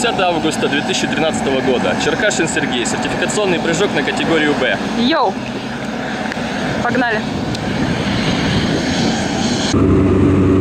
10 августа 2013 года. Черкашин Сергей. Сертификационный прыжок на категорию «Б». Йоу! Погнали! Thank you.